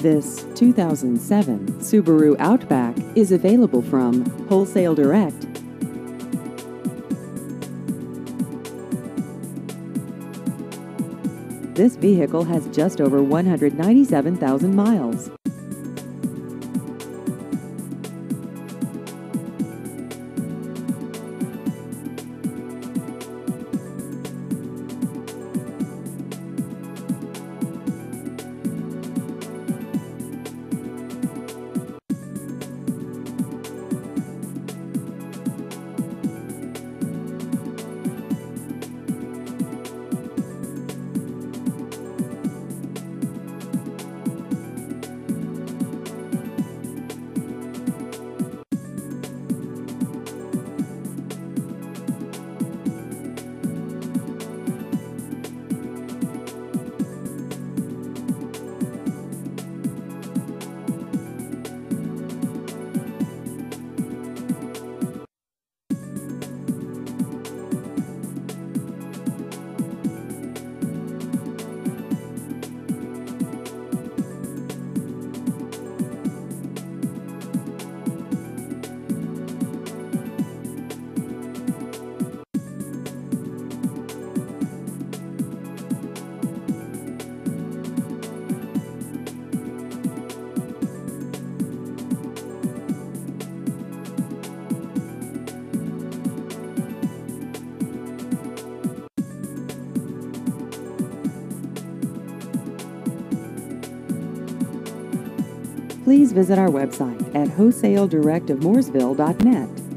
This 2007 Subaru Outback is available from Wholesale Direct. This vehicle has just over 197,000 miles. Please visit our website at wholesaledirectofmooresville.net.